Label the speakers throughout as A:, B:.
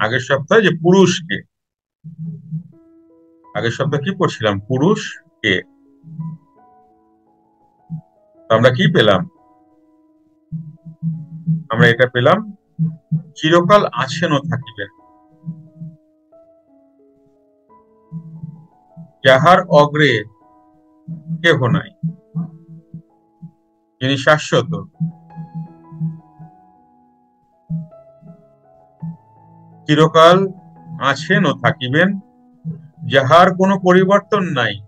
A: আগের সপ্তাহে যে পুরুষকে আগের সপ্তাহে কি পড়ছিলাম? পুরুষ কে। আমরা কি পেলাম? আমরা এটা পেলাম, চিরকাল আছেন ও থাকিবেন। যাহার অগ্রে কেহ নাই, যিনি শাশ্বত। চিরকাল আছেন ও থাকিবেন, যাহার কোনো পরিবর্তন নাই।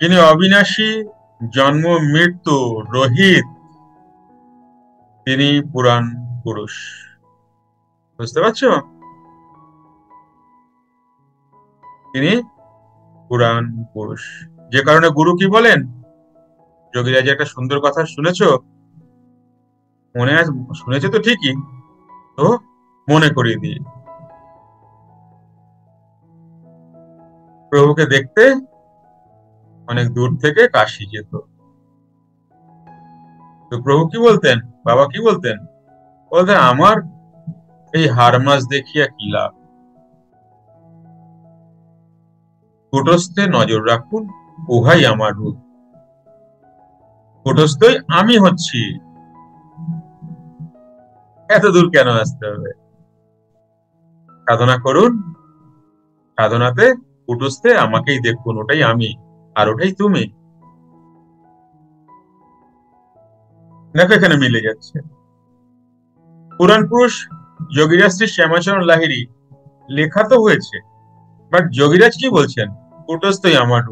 A: তিনি অবিনাশী, জন্ম, মৃত্যু, রহিত, তিনি পুরাণ পুরুষ। বুঝতে পারছ? তিনি পুরাণ পুরুষ। যে কারণে গুরু কি বলেন? যোগীরাজ একটা সুন্দর কথা শুনেছ? মনে আজ শুনেছে তো ঠিকই। তো মনে করিয়ে দিয়ে। প্রভুকে দেখতে অনেক দূর থেকে কাশি যেত। তো প্রভু কি বলতেন? বাবা কি বলতেন? বলতেন, আমার এই হার মাস দেখিয়া কি লাভ? কুটস্থে নজর রাখুন, উহাই আমার রূপ। কুটস্থই আমি হচ্ছি। এত দূর কেন আসতে হবে? সাধনা করুন। সাধনাতে কুটস্থে আমাকেই দেখুন, ওটাই আমি আর ওটাই তুমি। দেখো এখানে মিলে যাচ্ছে। পুরাণ পুরুষ যোগীরাজ শ্রী শ্যামাচরণ লাহিরি লেখা তো হয়েছে বাট যোগীরাজ কি বলছেন? কুটস্থই আমার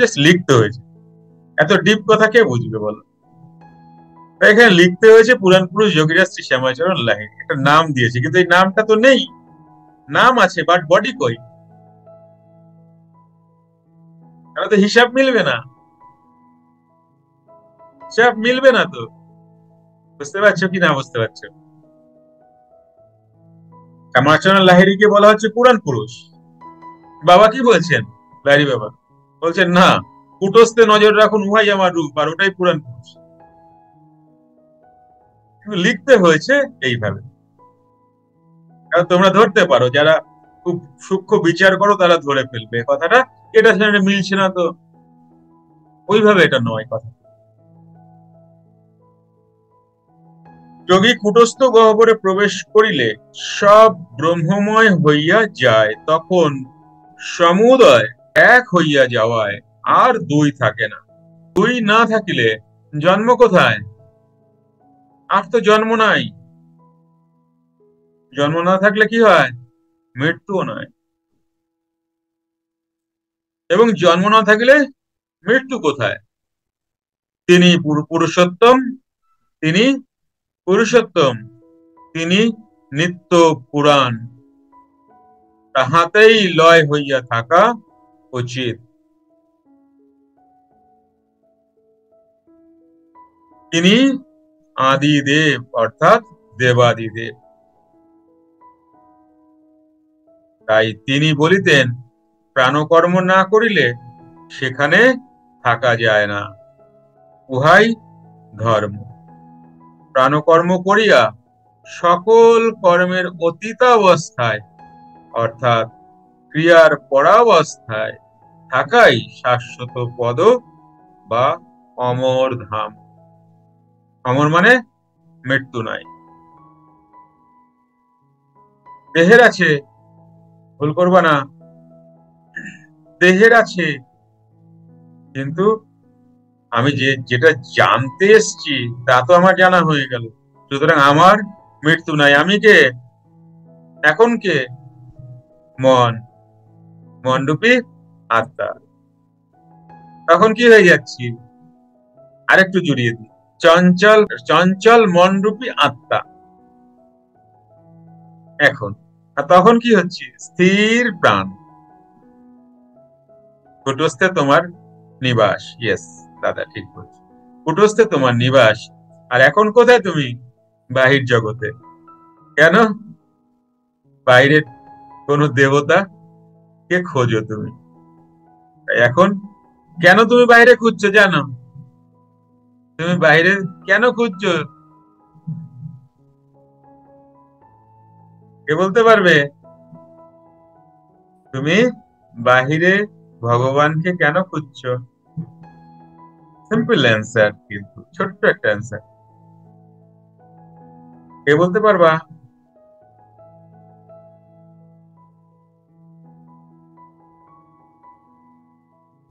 A: জাস্ট লিখতে হয়েছে। এত ডিপ কথা কে বুঝবে বলো? এখানে লিখতে হয়েছে পুরাণ পুরুষ যোগীরাজ শ্রী শ্যামাচরণ লাহিরি একটা নাম দিয়েছে, কিন্তু এই নামটা তো নেই। নাম আছে বাট বডি কই? তাহলে তো হিসাব মিলবে না। হিসাব মিলবে না তো। বুঝতে পারছ কি না বুঝতে পারছ? শ্যামাচরণ লাহিরিকে বলা হচ্ছে পুরাণ পুরুষ। বাবা কি বলছেন? লাহিরি বাবা। বলছেন, না, কুটস্থে নজর রাখুন উহাই আমার রূপ, আর ওটাই পুরাণ পুরুষ। লিখতে হয়েছে এইভাবে। তোমরা ধরতে পারো, যারা খুব সূক্ষ্ম বিচার করো তারা ধরে ফেলবে কথাটা। এটা সেখানে মিলছে না তো। ওইভাবে এটা নয় কথা। যোগী কুটস্থ গহ্বরে প্রবেশ করিলে সব ব্রহ্মময় হইয়া যায়, তখন সমুদয় এক হইয়া যাওয়ায় আর দুই থাকে না। দুই না থাকিলে জন্ম কোথায়? আর তো জন্ম নাই। জন্ম না থাকলে কি হয়? মৃত্যুও নয়। এবং জন্ম না থাকলে মৃত্যু কোথায়? তিনি পুরুষোত্তম তিনি পুরুষোত্তম, তিনি নিত্য পুরাণ। তাহাতেই লয় হইয়া থাকা উচিত। তিনি আদিদেব, অর্থাৎ দেবাদিদেব। তাই তিনি বলিতেন, প্রাণকর্ম না করিলে সেখানে থাকা যায় না। উহাই ধর্ম। প্রাণকর্ম করিয়া সকল কর্মের অতীতাবস্থায়, অর্থাৎ ক্রিয়ার পরাবস্থায়, থাকাই শাশ্বত পদ বা অমর ধাম। অমর মানে মৃত্যু নাই। দেহের আছে, ভুল করবা না। দেহের আছে, কিন্তু আমি যে, যেটা জানতে এসছি, তা তো আমার জানা হয়ে গেল। সুতরাং আমার মৃত্যু নাই। আমি কে? এখন কে? মন। মনরূপী আত্মা। তখন কি হয়ে যাচ্ছি? আরেকটু জড়িয়ে দিই। চঞ্চল চঞ্চল মনরূপী আত্মা। এখন, আর তখন কি হচ্ছে? স্থির প্রাণ। কুটস্থে তোমার নিবাস। ইয়েস দাদা, ঠিক বলছো। কুটস্থে তোমার নিবাস। আর এখন কোথায় তুমি? বাহির জগতে। কেন? বাইরের কোন দেবতা? কে খোঁজো তুমি? এখন কেন তুমি বাইরে খুঁজছো? জানো? তুমি বাইরে কেন খুঁজছো? কে বলতে পারবে? তুমি বাহিরে ভগবানকে কেন খুঁজছো? সিম্পল অ্যান্সার কিন্তু ছোট্ট একটা অ্যান্সার কে বলতে পারবা?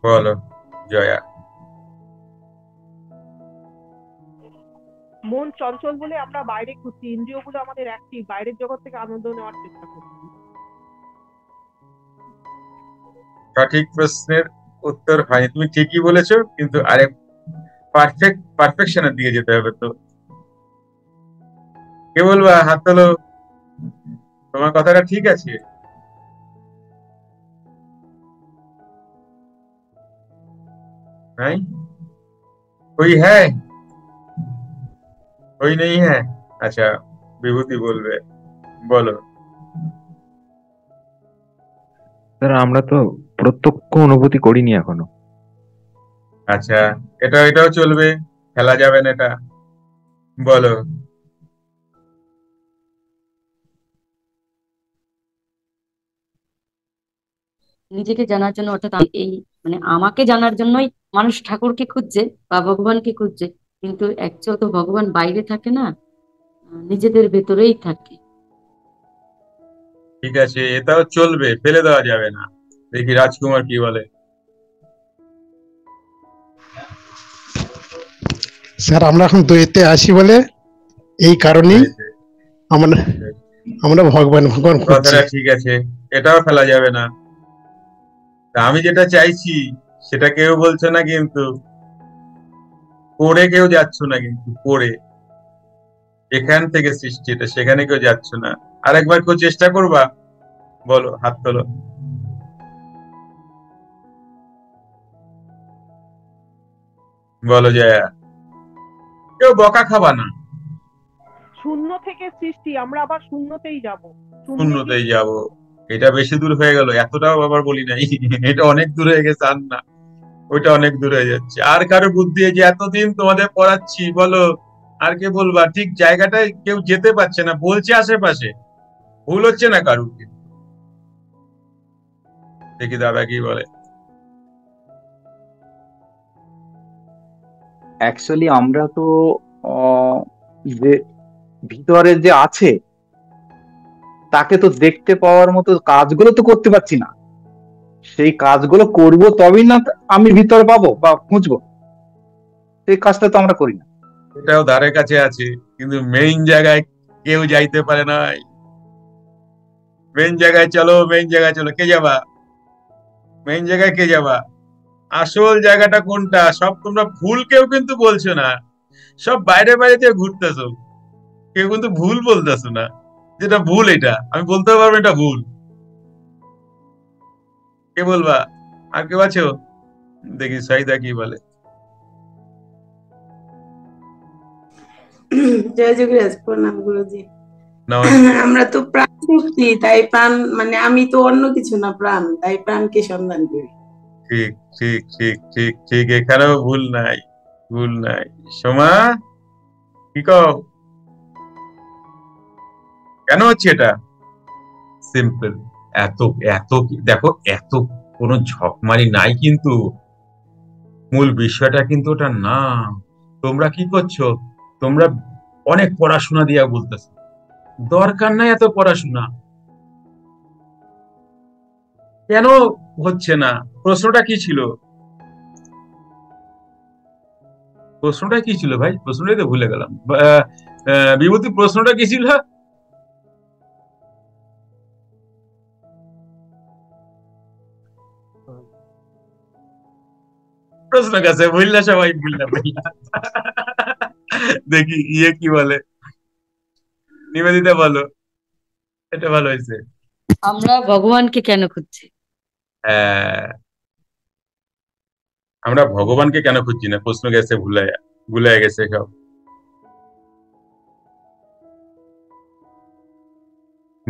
A: বলো, জয়া।
B: মন চঞ্চল বলে আমরা বাইরে ঘুরছি ইন্দ্রিয়গুলো আমাদের অ্যাক্টিভ বাইরের জগৎ থেকে আনন্দ নেওয়ার চেষ্টা করছি।
A: সঠিক প্রশ্নের উত্তর হয়নি, তুমি ঠিকই বলেছ, কিন্তু আরেক পারফেক্ট পারফেকশনের দিকে যেতে হবে তো। কে বলবা? হাত তোলো। তোমার কথাটা ঠিক আছে। নাই ওই হ্যাঁ। ওই নেই হ্যাঁ। আচ্ছা বিভূতি বলবে। বলো।
C: স্যার আমরা তো প্রত্যক্ষ অনুভূতি করিনি এখনও।
A: আচ্ছা এটা এটাও চলবে। খেলা যাবে না এটা। বলো।
D: নিজেকে জানার জন্য অর্থাৎ এই মানে আমাকে জানার জন্যই মানুষ ঠাকুরকে খুঁজছে বা ভগবানকে খুঁজছে। কিন্তু অ্যাকচুয়াল তো ভগবান বাইরে থাকে না নিজেদের ভেতরেই থাকে।
A: ঠিক আছে এটাও চলবে ফেলে দেওয়া যাবে না। দেখি রাজকুমার কি বলে।
E: স্যার আমরা এখন দ্বৈতে আছি বলে এই কারণেই আমরা আমরা ভগবান ভগবান
A: কথাটা ঠিক আছে এটাও ফেলা যাবে না। তা আমি যেটা চাইছি সেটা কেউ বলছে না কিন্তু। করে কেউ যাচ্ছ না কিন্তু করে এখান থেকে সৃষ্টি এটা সেখানে কেউ যাচ্ছ না। আরেকবার কেউ চেষ্টা করবা? বলো হাত তোলো। বলো জয়া। কেউ বকা খাবা না।
B: শূন্য থেকে সৃষ্টি আমরা আবার শূন্যতেই যাব।
A: শূন্যতেই যাব। এটা বেশি দূর হয়ে গেল এতটাও আবার বলি নাই। এটা অনেক দূর হয়ে গেছে আর না। ওইটা অনেক দূরে যাচ্ছে। আর কারও বুদ্ধি যে এতদিন তোমাদের পড়াচ্ছি, বলো, আর কে বলবা? ঠিক জায়গাটায় কেউ যেতে পারছে না, বলছে আশেপাশে। ভুল হচ্ছে না কারুর। দেখি দাদা কি বলে।
F: অ্যাকচুয়ালি আমরা তো যে ভিতরে যে আছে, তাকে তো দেখতে পাওয়ার মতো কাজগুলো তো করতে পারছি না। সেই কাজগুলো করব তবেই না আমি ভিতরে পাবো বা খুঁজবো। সেই কাজটা তো আমরা করি না।
A: এটাও ধারে কাছে আছে, কিন্তু মেইন জায়গায় কেউ যাইতে পারে না। মেইন জায়গায় চলো মেইন জায়গায় চলো, কে যাবা? মেইন জায়গায় কে যাবা? আসল জায়গাটা কোনটা? সব তোমরা ভুল কেউ কিন্তু বলছো না। সব বাইরে বাইরে দিয়ে ঘুরতেছো। কেউ কিন্তু ভুল বলতেছো না। যেটা ভুল এটা। আমি বলতে পারব এটা ভুল। কে বলবা? আর কেউ আছো? দেখি সাইদা কি বলে।
G: জয় যোগরাজ প্রণাম গুরুজি। আমরা তো প্রাণ শক্তি তাই প্রাণ মানে আমি তো অন্য কিছু না প্রাণ তাই প্রাণকে সন্ধান করি।
A: ঠিক ঠিক ঠিক ঠিক ঠিক এখানেও ভুল নাই ভুল নাই। সোমা কি কও? কেন হচ্ছে এটা? সিম্পল এত এত দেখো, এত কোনো ঝকমারি নাই কিন্তু। মূল বিষয়টা কিন্তু ওটা না। তোমরা কি করছ? তোমরা অনেক পড়াশোনা দিয়া বলতেছো। দরকার নাই এত পড়াশোনা। কেন হচ্ছে না? প্রশ্নটা কি ছিল? প্রশ্নটা কি ছিল ভাই? প্রশ্নটাই তো ভুলে গেলাম। বিভূতি, প্রশ্নটা কি ছিল? প্রশ্ন কাছে বললা সবাই বললা দেখি ইয়ে কি বলে? নিবেদিতা বলো। এটা ভালো হয়েছে।
D: আমরা ভগবানকে কেন খুঁজছি?
A: আহ, আমরা ভগবানকে কেন খুঁজছি না? প্রশ্ন গেছে ভুলে ভুলে গেছে সব।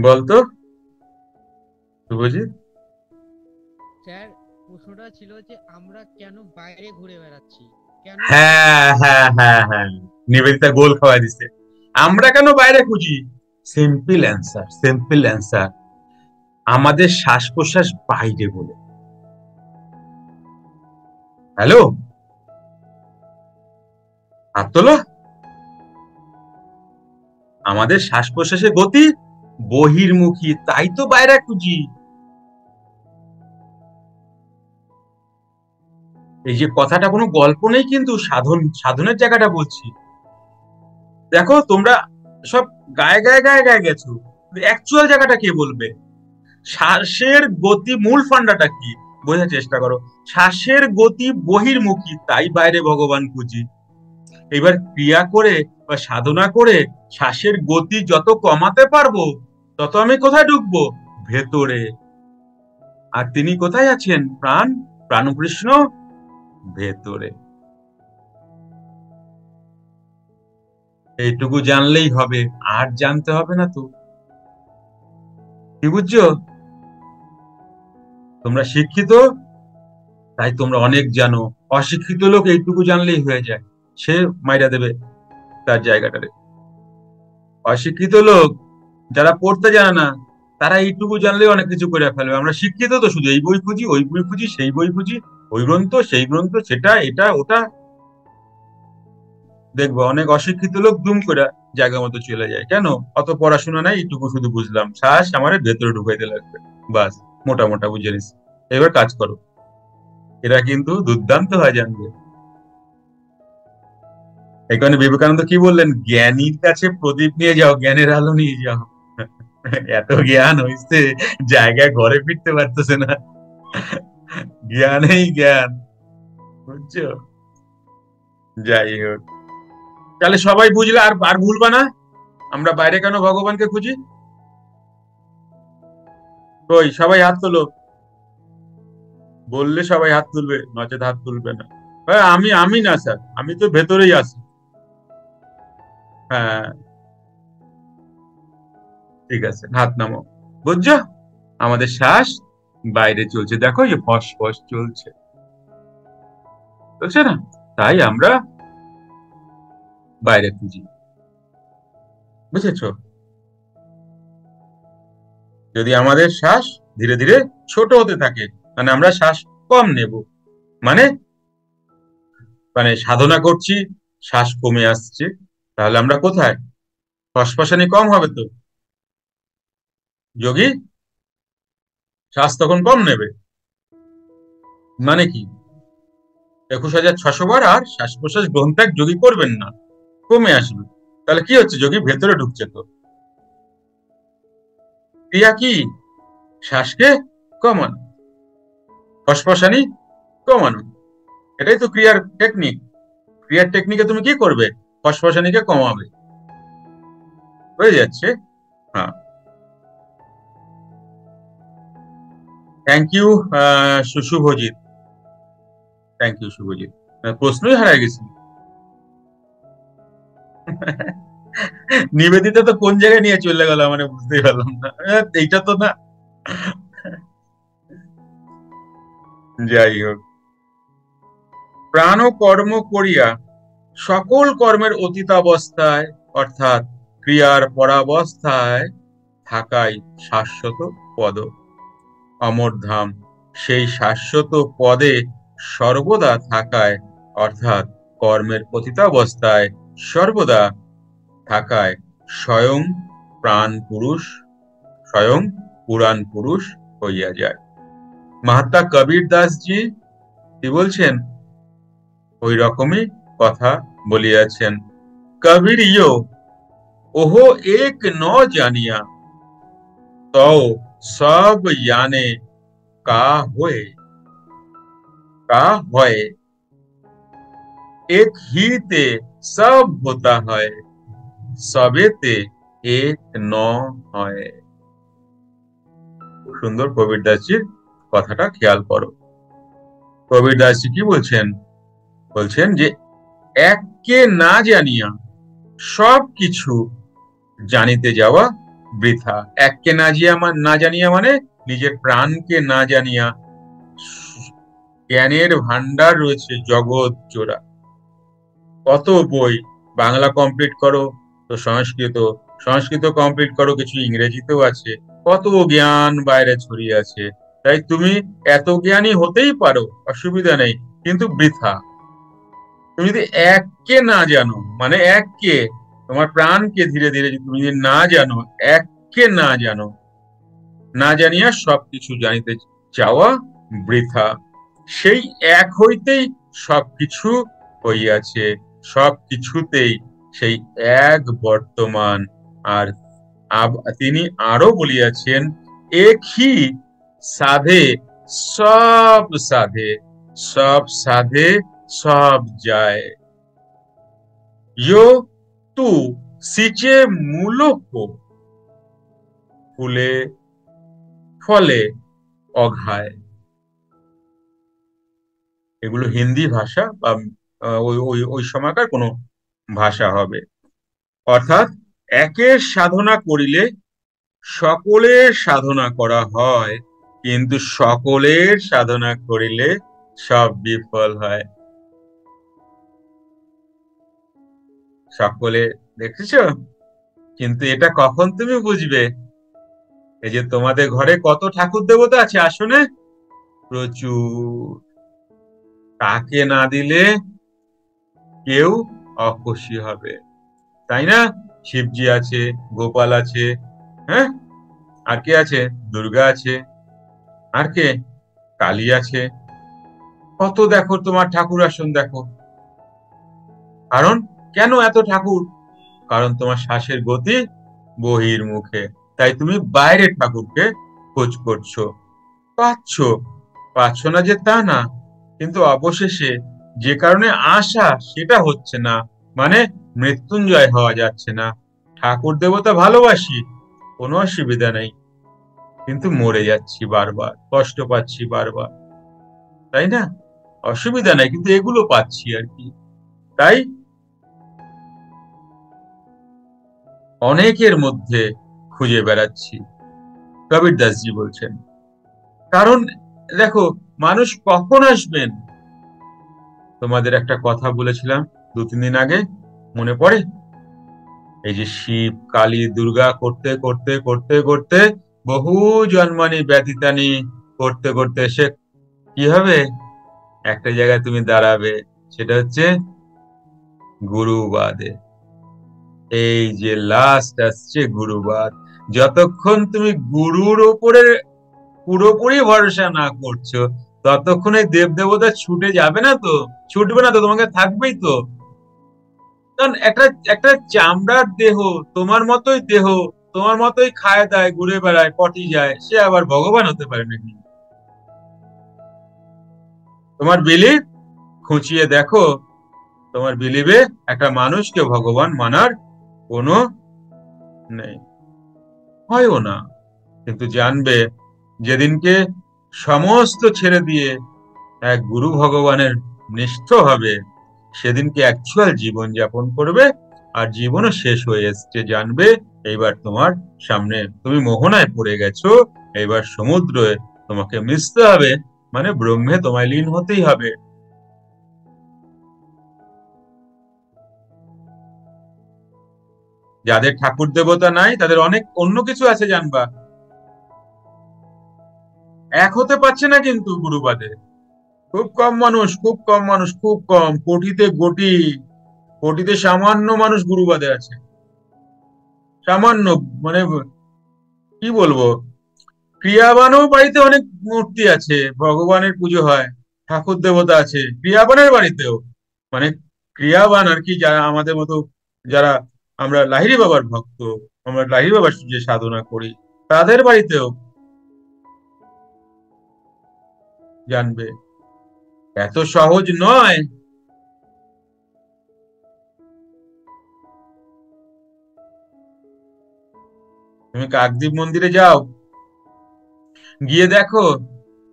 A: বলতো? শুভজিৎ?
H: প্রশ্নটা ছিল যে আমরা কেন বাইরে ঘুরে বেড়াচ্ছি?
A: হ্যাঁ হ্যাঁ হ্যাঁ হ্যাঁ। নিবেদিতা গোল খাওয়া দিছে। আমরা কেন বাইরে খুঁজি? সিম্পল অ্যান্সার সিম্পল অ্যান্সার আমাদের শ্বাস প্রশ্বাস বাইরে বলে। হ্যালো হাত তোলো আমাদের শ্বাস প্রশ্বাসের গতি বহির্মুখী, তাই তো বাইরে খুঁজি। এই যে কথাটা কোনো গল্প নেই কিন্তু সাধন, সাধনের জায়গাটা বলছি। দেখো, তোমরা সব গায়ে গায়ে গায়ে গায়ে গেছো। অ্যাকচুয়াল জায়গাটা কে বলবে? শ্বাসের গতি মূল ফান্ডাটা কি? বোঝার চেষ্টা করো। শ্বাসের গতি বহির্মুখী, তাই বাইরে ভগবান খুঁজি। এবার ক্রিয়া করে বা সাধনা করে শ্বাসের গতি যত কমাতে পারব, তত আমি কোথায় ঢুকবো ভেতরে। আর তিনি কোথায় আছেন? প্রাণ? প্রাণকৃষ্ণ? ভেতরে। এইটুকু জানলেই হবে, আর জানতে হবে না তো। কি বুঝছ? তোমরা শিক্ষিত? তাই তোমরা অনেক জানো। অশিক্ষিত লোক এইটুকু জানলেই হয়ে যায়। সে মাইরা দেবে তার জায়গাটারে অশিক্ষিত লোক যারা পড়তে জানে না, তারা এইটুকু জানলেই অনেক কিছু করে ফেলবে। আমরা শিক্ষিত তো শুধু এই বই খুঁজি, ওই বই খুঁজি, সেই বই খুঁজি। ওই গ্রন্থ, সেই গ্রন্থ, সেটা, এটা, ওটা। দেখব অনেক অশিক্ষিত লোক দুম করে জায়গা মতো চলে যায়। কেন? অত পড়াশোনা নাই এইটুকু শুধু বুঝলাম। শ্বাস আমার ভেতরে ঢুকাইতে লাগবে। বাস, মোটা মোটা বুঝে নিস। এবার কাজ করো। এরা কিন্তু দুর্দান্ত হয় জানবে। এখানে বিবেকানন্দ কি বললেন? জ্ঞানীর কাছে প্রদীপ নিয়ে যাও, জ্ঞানের আলো নিয়ে যাও। এত জ্ঞান হইছে জায়গায় ঘরে ফিরতে পারতেছে না। জ্ঞানেই জ্ঞান, বুঝছ? যাই হোক। তাহলে সবাই বুঝলে আর আর ভুলবা না? আমরা বাইরে কেন ভগবানকে খুঁজি? কই, সবাই হাত তোলো। বললে সবাই হাত তুলবে, নচেত হাত তুলবে না। হ্যাঁ আমি আমি না স্যার, আমি তো ভেতরেই আছি। হ্যাঁ। ঠিক আছে, হাত নামো বুঝছ? আমাদের শ্বাস বাইরে চলছে। দেখো যে ফস ফস চলছে। চলছে না? তাই আমরা বাইরে খুঁজি। বুঝেছ? যদি আমাদের শ্বাস ধীরে ধীরে ছোট হতে থাকে মানে আমরা শ্বাস কম নেব। মানে মানে সাধনা করছি, শ্বাস কমে আসছে, তাহলে আমরা কোথায়? ফসফসানি কম হবে তো? যোগী? শ্বাস তখন কম নেবে। মানে কি? একুশ হাজার ছশো বার আর শ্বাস প্রশ্বাস ত্যাগ যোগী করবেন না। কমে আসবে। তাহলে কি হচ্ছে? যোগী ভেতরে ঢুকছে তো। ক্রিয়া কি? শ্বাসকে কমানো। ফসফসানি কমানো। এটাই তো ক্রিয়ার টেকনিক ক্রিয়ার টেকনিকে তুমি কি করবে? ফসফসানিকে কমাবে। হয়ে যাচ্ছে। হ্যাঁ। Thank you Subhajit thank you Subhajit প্রশ্নই হারাই গেছি। নিবেদিতা তো কোন জায়গায় নিয়ে চলে গেল মানে বুঝতেই পারলাম না। এইটা তো না। যাই হোক। প্রাণ কর্ম করিয়া সকল কর্মের অতীতাবস্থায়, অর্থাৎ ক্রিয়ার পরাবস্থায় থাকাই শাশ্বত পদ। অমরধাম সেই শাশ্বত পদে সর্বদা থাকায়, অর্থাৎ কর্মের পতিতাবস্থায় সর্বদা থাকায়। স্বয়ং প্রাণ পুরুষ, স্বয়ং পুরাণ পুরুষ হইয়া যায়। মহাত্মা কবির দাসজি কি বলছেন? ওই রকমই কথা বলিয়াছেন। কবির ইয় ওহো, এক ন জানিয়া। তও সব জানে কা হয়ে। কা হয়। এক হিতে সব হতা হয়, সবেতে এক ন হয়। সুন্দর কবির দাসজির কথাটা খেয়াল করো। কবির দাসজি কি বলছেন? বলছেন যে এককে না জানিয়া সব কিছু জানিতে যাওয়া বৃথা। এককে না জিয়া না জানিয়া মানে নিজের প্রাণকে না জানিয়া জ্ঞানের ভান্ডার রয়েছে জগৎ জোড়া। কত বই, বাংলা কমপ্লিট করো, তো সংস্কৃত। সংস্কৃত কমপ্লিট করো, কিছু ইংরেজিতেও আছে। কত জ্ঞান বাইরে ছড়িয়ে আছে। তাই তুমি এত জ্ঞানী হতেই পারো, অসুবিধা নেই, কিন্তু বৃথা। তুমি যদি এককে না জানো মানে এককে তোমার প্রাণকে ধীরে ধীরে তুমি যদি না জানো এককে না জানো, না জানিয়া সবকিছু জানিতে চাওয়া বৃথা। সেই এক হইতেই সবকিছু হইয়াছে, সবকিছুতেই সেই এক বর্তমান। আর তিনি আরও বলিয়াছেন, একই সাধে সব সাধে সব সাধে সব যায়। तू সিচে মূলক ফুলে, ফলে অঘায়। এগুলো হিন্দি ভাষা বা ওই ওই সময়কার কোনো ভাষা হবে। অর্থাৎ একের সাধনা করিলে সকলের সাধনা করা হয়, কিন্তু সকলের সাধনা করিলে সব বিফল হয়। সকলে দেখেছ? কিন্তু এটা কখন তুমি বুঝবে? এই যে তোমাদের ঘরে কত ঠাকুর দেবতা আছে আসনে প্রচুর। তাকে না দিলে কেউ অখুশি হবে। তাই না? শিবজি আছে, গোপাল আছে হ্যাঁ? আর কে আছে? দুর্গা আছে। আর কে? কালী আছে। কত দেখো তোমার ঠাকুর আসন দেখো। কারণ কেন এত ঠাকুর? কারণ তোমার শ্বাসের গতি বহির মুখে। তাই তুমি বাইরের ঠাকুরকে খোঁজ করছ। পাচ্ছ। পাচ্ছ না যে তা না। কিন্তু অবশেষে যে কারণে আশা, সেটা হচ্ছে না। মানে মৃত্যুঞ্জয় হওয়া যাচ্ছে না। ঠাকুর দেবতা ভালোবাসি, কোনো অসুবিধা নেই। কিন্তু মরে যাচ্ছি বারবার, কষ্ট পাচ্ছি বারবার। তাই না? অসুবিধা নাই, কিন্তু এগুলো পাচ্ছি আর কি। তাই অনেকের মধ্যে খুঁজে বেড়াচ্ছি। কবির দাসজি বলছেন, কারণ দেখো, মানুষ কখন আসবেন? তোমাদের একটা কথা বলেছিলাম দু, তিন দিন আগে, মনে পড়ে? এই যে শিব, কালী, দুর্গা করতে করতে করতে করতে, বহু জন্মানি, ব্যতীতানি, করতে করতে এসে কি হবে? একটা জায়গায় তুমি দাঁড়াবে, সেটা হচ্ছে গুরুবাদে এই যে লাস্ট আসছে গুরুবার যতক্ষণ তুমি গুরুর ওপরে পুরোপুরি ভরসা না করছ, ততক্ষণ এই দেব দেবতা ছুটে যাবে না তো? ছুটবে না তো? তোমাকে থাকবেই তো? কারণ একটা একটা চামড়ার দেহ, তোমার মতোই দেহ, তোমার মতোই খায় দায়, ঘুরে বেড়ায়, পটি যায়, সে আবার ভগবান হতে পারে নাকি? তোমার বিলিভ খুঁচিয়ে দেখো, তোমার বিলিভে একটা মানুষকে ভগবান মানার কোনো নেই। হয়ও না, কিন্তু জানবে যেদিনকে সমস্ত ছেড়ে দিয়ে এক গুরু ভগবানের নিষ্ঠ হবে, সেদিনকে অ্যাকচুয়াল জীবন যাপন করবে আর জীবনও শেষ হয়ে এসছে, জানবে, এইবার তোমার সামনে তুমি মোহনায় পড়ে গেছো, এইবার সমুদ্রে তোমাকে মিশতে হবে মানে ব্রহ্মে তোমায় লীন হতেই হবে। যাদের ঠাকুর দেবতা নাই, তাদের অনেক অন্য কিছু আছে জানবা। এক হতে পারছে না কিন্তু গুরুবাদে। খুব কম মানুষ, খুব কম মানুষ, খুব কম, কোটিতে কোটি, কোটিতে সামান্য মানুষ গুরুবাদে আছে। সামান্য মানে কি বলব? ক্রিয়াবানও বাড়িতে অনেক মূর্তি আছে, ভগবানের পুজো হয়, ঠাকুর দেবতা আছে, ক্রিয়াবানের বাড়িতেও। মানে ক্রিয়াবান আর কি, যারা আমাদের মতো, যারা আমরা লাহিড়ী বাবার ভক্ত, আমরা লাহিড়ী বাবার যে সাধনা করি, তাদের বাড়িতেও জানবে। এত সহজ নয়। তুমি কাকদ্বীপ মন্দিরে যাও। গিয়ে দেখো,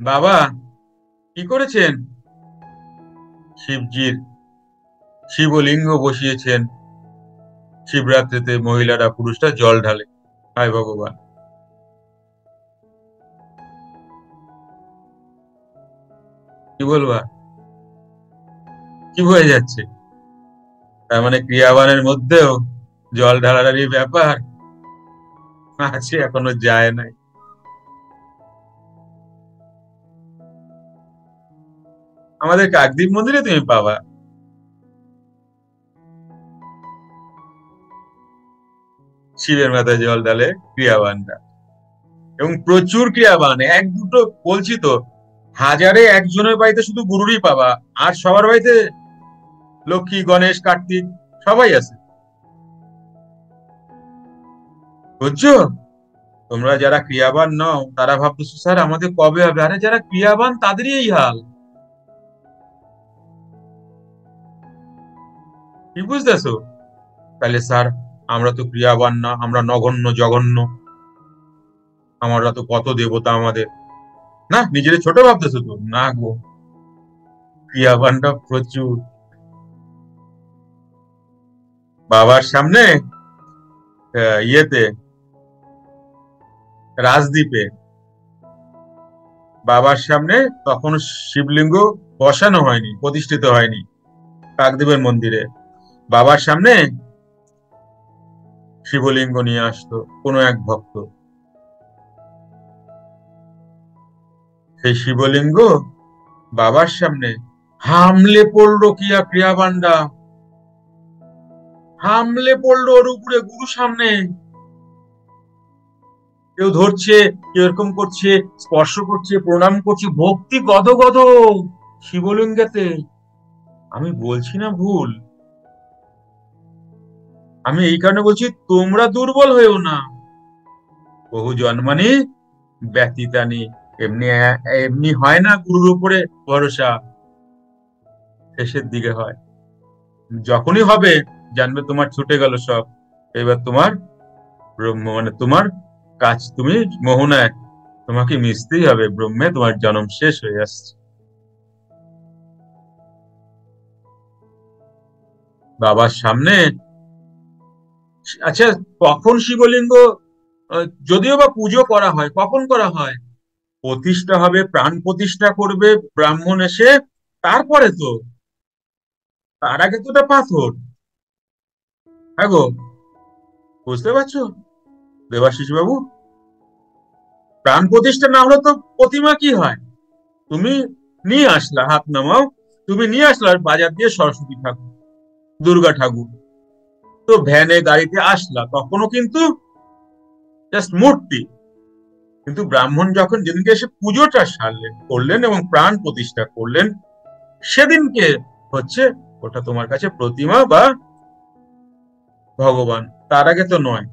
A: বাবা কি করেছেন? শিবজির শিবলিঙ্গ বসিয়েছেন। শিবরাত্রিতে মহিলারা, পুরুষরা জল ঢালে। হায় ভগবান। কি বলবা? কি হয়ে যাচ্ছে? তার মানে ক্রিয়াবানের মধ্যেও জল ঢালারই ব্যাপার? আছে, এখনও যায় নাই। আমাদের কাকদ্বীপ মন্দিরে তুমি পাবা। শিবের মাথায় জল ডালে ক্রিয়াবানরা এবং প্রচুর ক্রিয়াবান, এক দুটো বলছি তো, হাজারে একজনের বাড়িতে শুধু গুরুরই পাবা আর সবার বাড়িতে লক্ষ্মী, গণেশ, কার্তিক, সবাই আছে। বুঝছ? তোমরা যারা ক্রিয়াবান নও, তারা ভাবতেছো, স্যার, আমাদের কবে হবে? আরে যারা ক্রিয়াবান, তাদেরই এই হাল। কি বুঝতেছো? তাহলে স্যার আমরা তো ক্রিয়াবান না, আমরা নগণ্য, জঘন্য। আমরা তো কত দেবতা আমাদের। না নিজের ছোট ভাবতেছো তো? না গো। ক্রিয়াবানটা প্রচুর। বাবার সামনে ইয়েতে, রাজদ্বীপে। বাবার সামনে তখন শিবলিঙ্গ বসানো হয়নি, প্রতিষ্ঠিত হয়নি। কাকদ্বীপের মন্দিরে। বাবার সামনে শিবলিঙ্গ নিয়ে আসতো, কোনো এক ভক্ত। সেই শিবলিঙ্গ বাবার সামনে হামলে পড়ল কিয়া ক্রিয়াবান্ডা হামলে পড়ল ওর উপরে গুরু সামনে। কেউ ধরছে, কেউ এরকম করছে, স্পর্শ করছে, প্রণাম করছে, ভক্তি গদ গদ শিবলিঙ্গেতে। আমি বলছি না ভুল। আমি এই কারণে বলছি, তোমরা দুর্বল হয়েও না। বহু জন্মানি ব্যতীতানি এমনি এমনি হয় না গুরুর উপরে ভরসা। শেষের দিকে হয়। যখনই হবে, জানবে তোমার ছুটে গেল সব। এবার তোমার ব্রহ্ম মানে তোমার কাজ তুমি মোহনায় তোমাকে মিশতেই হবে ব্রহ্মে, তোমার জন্ম শেষ হয়ে আসছে। বাবার সামনে আচ্ছা কখন শিবলিঙ্গ যদিও বা পুজো করা হয়, কখন করা হয়? প্রতিষ্ঠা হবে, প্রাণ প্রতিষ্ঠা করবে, ব্রাহ্মণ এসে, তারপরে তো? তার আগে তো ওটা পাথর। হ্যাঁ গো, বুঝতে পারছ? দেবাশিস বাবু, প্রাণ প্রতিষ্ঠা না হলে তো প্রতিমা কি হয়? তুমি নিয়ে আসলা, হাত নামাও, তুমি নিয়ে আসলা বাজার দিয়ে সরস্বতী ঠাকুর, দুর্গা ঠাকুর। তো ভ্যানে গাড়িতে আসলা, তখনও কিন্তু জাস্ট মূর্তি। কিন্তু ব্রাহ্মণ যখন যেদিনকে এসে পুজোটা সারলেন, করলেন এবং প্রাণ প্রতিষ্ঠা করলেন, সেদিনকে হচ্ছে ওটা তোমার কাছে প্রতিমা বা ভগবান, তার আগে তো নয়।